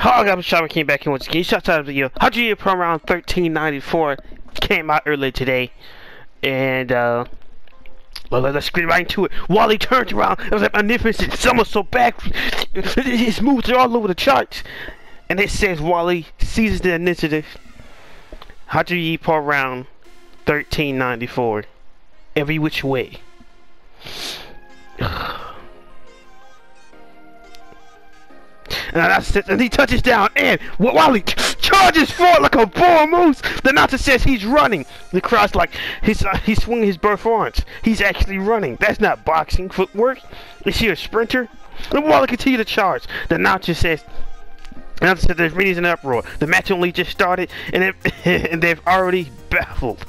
Hog Up Shopper came back in once again. Shout out to you. Hajime no Ippo round 1394 came out earlier today. And uh well, let's get right into it. Wally turned around. It was like magnificent. so back. His moves are all over the charts. And it says Wally seizes the initiative. Hajime no Ippo round 1394? Every which way. And that's it. And he touches down, and Wally charges forward like a bull moose. The announcer says he's running. The crowd's like, he's uh, he's swinging his performance. He's actually running. That's not boxing footwork. Is he a sprinter? And Wally continues to charge. The announcer says, announcer says there's meetings in uproar. The match only just started, and it, and they've already baffled.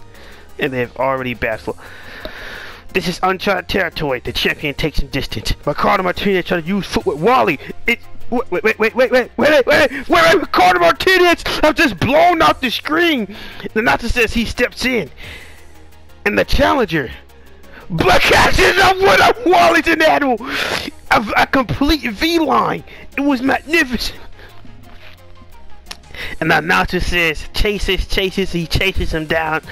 And they've already baffled. This is uncharted territory. The champion takes some distance. Ricardo Martinez trying to use footwork. Wally, it Wait, wait, wait, wait, wait, wait, wait, wait, wait, wait, Ricardo Martinez have just blown out the screen. The announcer says he steps in. And the challenger, Black catches up with a Wallington animal. A, a complete V-line. It was magnificent. And the announcer says, chases, chases, he chases him down.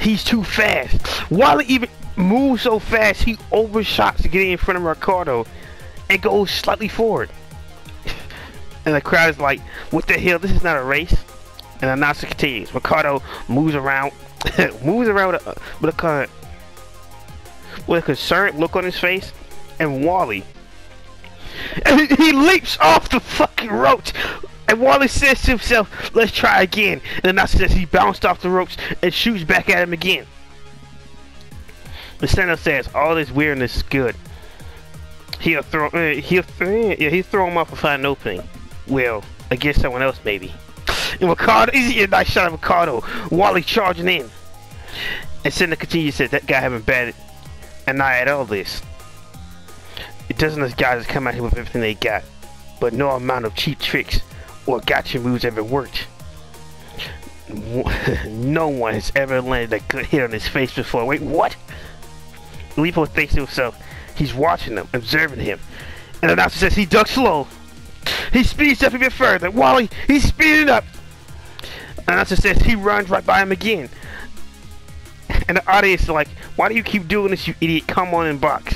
He's too fast. Wally even moves so fast, he overshots to get in front of Ricardo and goes slightly forward. And the crowd is like, what the hell? This is not a race. And the announcer continues. Ricardo moves around, moves around with a, with a, with a concerned look on his face. And Wally, and he leaps off the fucking ropes. And Wally says to himself, let's try again. And the announcer says he bounced off the ropes and shoots back at him again. The center says, all this weirdness is good. He'll throw, uh, he'll, uh, yeah, he'll throw him off a fine opening. Well, against someone else maybe. And Ricardo, easy a nice shot of Ricardo. Wally charging in. And Sendo continues said that guy haven't batted an eye at all this. It doesn't those guys come out here with everything they got. But no amount of cheap tricks or gotcha moves ever worked. no one has ever landed a good hit on his face before. Wait, what? Lipo thinks to himself, he's watching them, observing him. And the announcer says he ducks slow. He speeds up bit further. Wally, he's speeding up. And as says, he runs right by him again. And the audience is like, why do you keep doing this, you idiot? Come on and box.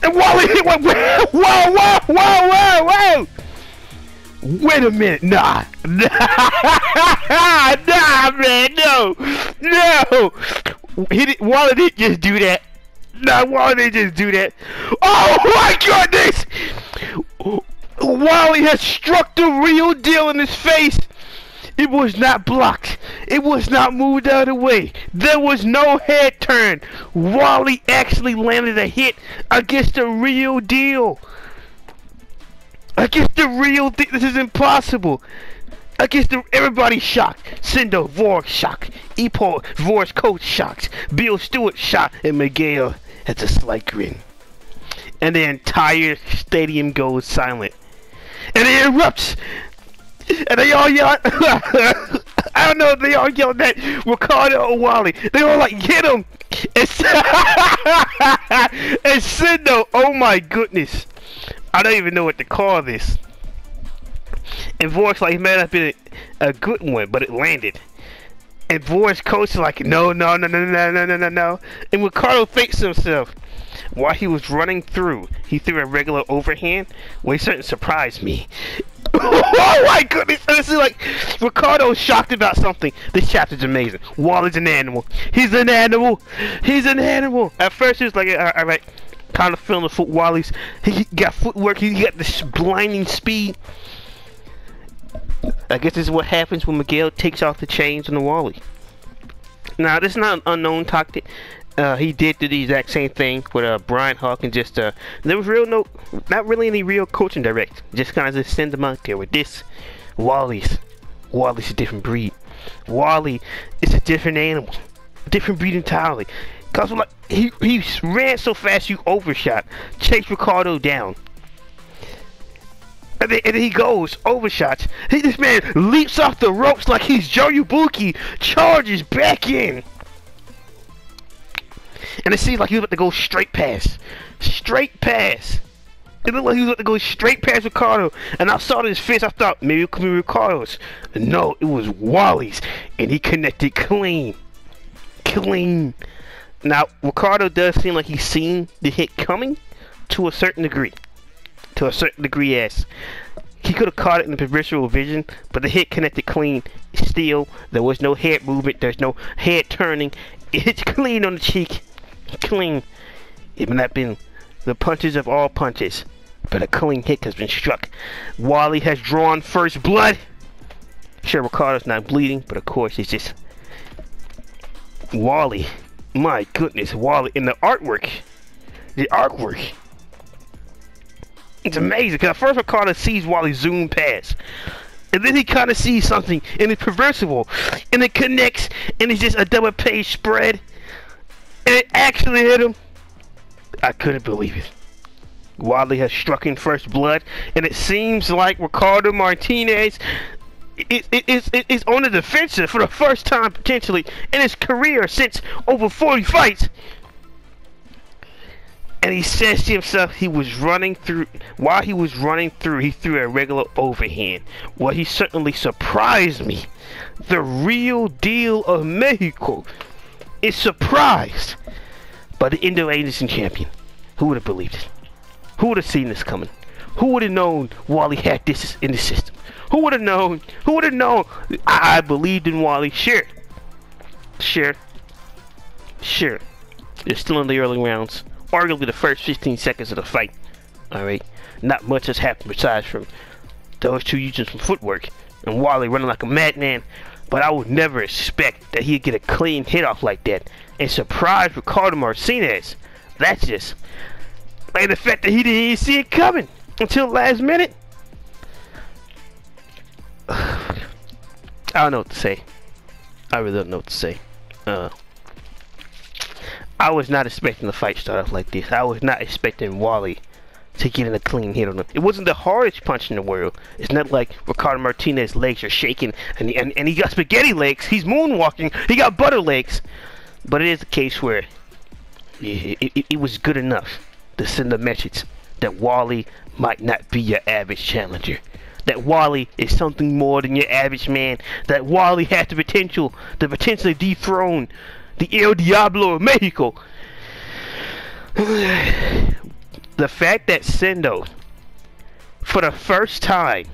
And Wally went, whoa, whoa, whoa, whoa, whoa. Wait a minute, nah, nah, nah, man, no, no. He did, Wally didn't just do that. Nah, Wally didn't just do that. Oh my goodness! Wally has struck the real deal in his face. It was not blocked. It was not moved out of the way. There was no head turn. Wally actually landed a hit against the real deal. Against the real deal. This is impossible. Against the everybody shocked. Sendo, Volg shocked. Ippo, Volg's coach shocked. Bill Stewart shocked. And Miguel has a slight grin. And the entire stadium goes silent and it erupts, and they all yell. I don't know if they all yelled at Ricardo or Wally. They all like hit him. And, and Sendo, oh my goodness, I don't even know what to call this. And Voice like man, have been a, a good one, but it landed. And Voice coach like, no, no, no, no, no, no, no, no, no. And Ricardo thinks to himself, while he was running through, he threw a regular overhand. He certainly surprised me. oh my goodness! This is like Ricardo's shocked about something. This chapter's amazing. Wally's an animal. He's an animal. He's an animal. At first, he was like, all right, kind of feeling the foot. Wally's he got footwork. He got this blinding speed. I guess this is what happens when Miguel takes off the chains on the Wally. Now, this is not an unknown tactic uh, he did do the exact same thing with uh, Brian Hawkins. Just uh, there was real no, not really any real coaching direct. Just kind of just send them out there with this. Wally's, Wally's a different breed. Wally is a different animal, different breed entirely. Cause like he he ran so fast, you overshot, chased Ricardo down. And then, and then, he goes, overshots. He, this man leaps off the ropes like he's Joe Yabuki, charges back in. And it seems like he was about to go straight past. Straight past. It looked like he was about to go straight past Ricardo. And I saw his face. I thought maybe it could be Ricardo's. No, it was Wally's. And he connected clean. Clean. Now, Ricardo does seem like he's seen the hit coming to a certain degree. To a certain degree, yes. He could have caught it in the peripheral vision, but the hit connected clean. Still, there was no head movement. There's no head turning. It's clean on the cheek. It may not been the punches of all punches, but a clean hit has been struck. Wally has drawn first blood. Sure, Ricardo's not bleeding, but of course it's just Wally. My goodness, Wally. In the artwork, the artwork it's amazing because at first Ricardo sees Wally zoom past. And then he kind of sees something and it's reversible. And it connects and it's just a double page spread. It actually hit him. I couldn't believe it. Wally has struck in first blood. And it seems like Ricardo Martinez is, is, is, is on the defensive for the first time potentially in his career since over 40 fights. And he says to himself he was running through, while he was running through, he threw a regular overhand. Well, he certainly surprised me. The real deal of Mexico is surprised by the Indo-Asian champion. Who would have believed it? Who would have seen this coming? Who would have known Wally had this in the system? Who would have known? Who would have known? I, I believed in Wally. Sure. Sure. Sure. They're still in the early rounds arguably the first 15 seconds of the fight. Alright? Not much has happened besides from those two using some footwork and Wally running like a madman. But I would never expect that he'd get a clean hit off like that and surprise Ricardo Martinez. That's just like the fact that he didn't even see it coming until last minute. I don't know what to say. I really don't know what to say. Uh, I was not expecting the fight start off like this. I was not expecting Wally to get in a clean hit on him. It wasn't the hardest punch in the world. It's not like Ricardo Martinez's legs are shaking and, and, and he got spaghetti legs. He's moonwalking. He got butter legs. But it is a case where it, it, it was good enough to send a message that Wally might not be your average challenger. That Wally is something more than your average man. That Wally has the potential to potentially dethrone the El Diablo of Mexico. the fact that Sendo, for the first time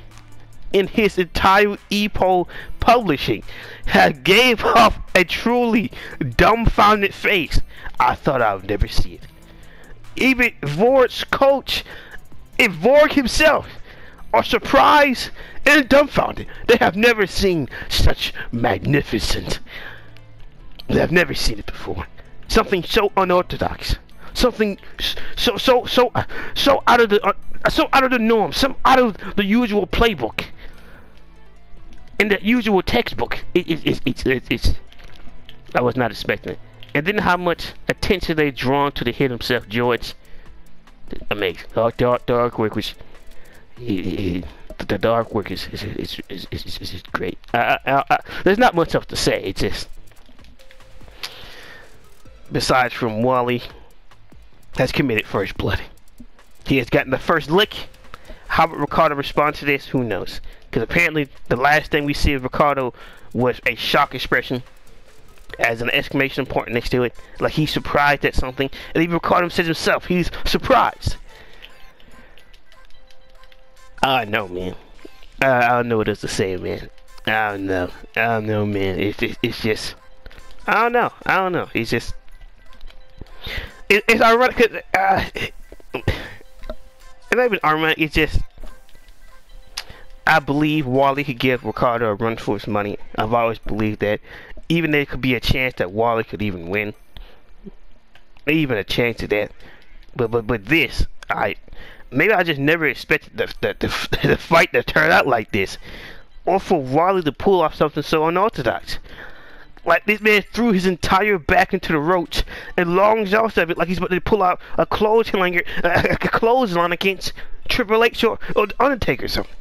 in his entire Ippo publishing, had gave up a truly dumbfounded face, I thought I would never see it. Even Volg's coach and Vorg himself are surprised and dumbfounded. They have never seen such magnificent They have never seen it before. Something so unorthodox. Something so so so so out of the uh, so out of the norm. Some out of the usual playbook. In the usual textbook. It, it, it, it, it, it's. I was not expecting it. And then how much attention they drawn to the hit himself, George. Amazing. Dark, dark, dark work was. the dark work is is is is, is, is, is great. I, I, I, there's not much else to say. It's just besides from Wally, has committed first blood. He has gotten the first lick. How Ricardo respond to this? Who knows? Because apparently the last thing we see of Ricardo was a shock expression as an exclamation point next to it. Like he's surprised at something. And even Ricardo says himself, he's surprised. I know, man. I, I don't know what else to say, man. I don't know. I don't know, man. It's, it's, it's just... I don't know. I don't know. He's just it, it's ironic because uh, it's not even ironic. It's just I believe Wally could give Ricardo a run for his money. I've always believed that. Even there could be a chance that Wally could even win. Even a chance of that. But but but this, I maybe I just never expected the the, the, the fight to turn out like this, or for Wally to pull off something so unorthodox. Like this man threw his entire back into the ropes and longs off of it like he's about to pull out a clothes hanger, a, clothesline against Triple H or, or Undertaker or something.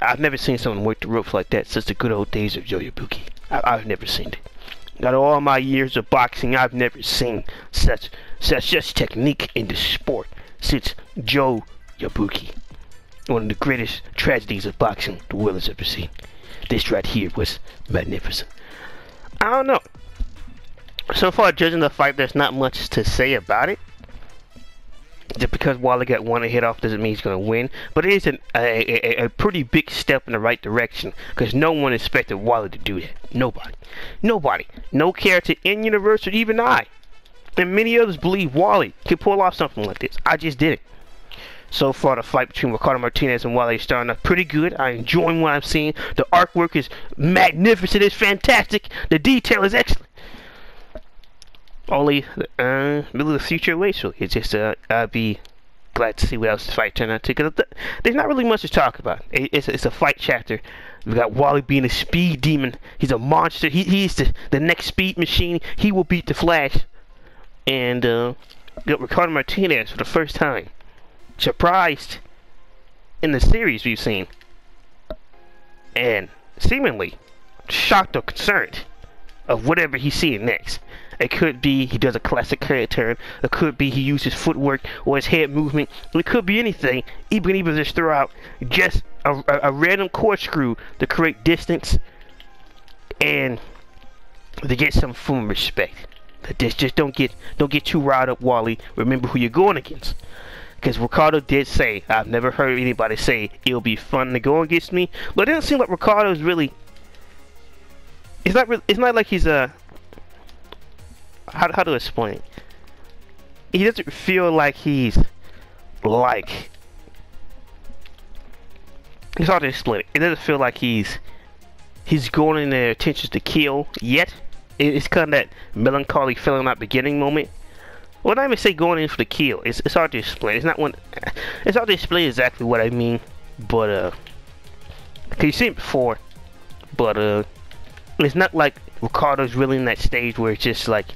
I've never seen someone work the ropes like that since the good old days of Joe Yabuki. I, have never seen it. Got all my years of boxing, I've never seen such such such technique in the sport since Joe Yabuki. One of the greatest tragedies of boxing the world has ever seen. This right here was magnificent. I don't know. So far, judging the fight, there's not much to say about it. Just because Wally got one hit off doesn't mean he's going to win. But it is an, a, a, a pretty big step in the right direction. Because no one expected Wally to do that. Nobody. Nobody. No character in universe or even I. And many others believe Wally could pull off something like this. I just didn't. So far, the fight between Ricardo Martinez and Wally is starting off pretty good. I'm enjoying what I'm seeing. The artwork is magnificent. It's fantastic. The detail is excellent. Only, uh, middle of the future waits for It's just, uh, I'll be glad to see what else the fight turn out to. Because th there's not really much to talk about. It, it's, it's a fight chapter. We got Wally being a speed demon. He's a monster. He, he's the, the next speed machine. He will beat the Flash. And, uh, got Ricardo Martinez for the first time. Surprised in the series we've seen. And seemingly shocked or concerned of whatever he's seeing next. It could be he does a classic head turn. It could be he uses footwork or his head movement. It could be anything. Even even just throw out just a, a, a random corkscrew to create distance and to get some form of respect. Just just don't get don't get too riled up, Wally. Remember who you're going against. Because Ricardo did say, I've never heard anybody say it'll be fun to go against me. But it doesn't seem like Ricardo's really. It's not. Really, it's not like he's a how, how to explain? It? He doesn't feel like he's like. It's hard to explain it. It doesn't feel like he's he's going in there intentions to kill yet. It's kind of that melancholy feeling at beginning moment. Well, I say going in for the kill. It's, it's hard to explain. It's not one. It's hard to explain exactly what I mean, but uh, cause you seen it before, but uh, it's not like Ricardo's really in that stage where it's just like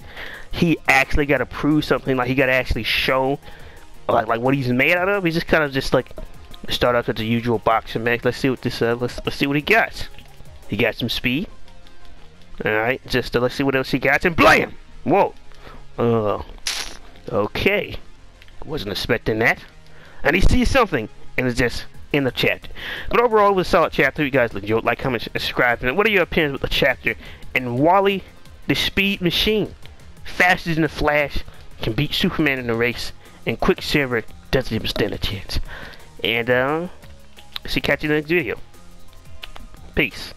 he actually got to prove something, like he got to actually show like like what he's made out of. He's just kind of just like start off as the usual boxing match. Let's see what this uh, let's let's see what he got. He got some speed. All right, just uh, let's see what else he got, and blam! Whoa. Uh, okay. Wasn't expecting that. And he sees something, and it's just in the chapter. But overall, it was a solid chapter. You guys enjoyed, like, comment, subscribe. And what are your opinions with the chapter? And Wally, the speed machine, faster than the Flash, can beat Superman in the race, and Quicksilver doesn't even stand a chance. And, uh, see, catch you in the next video. Peace.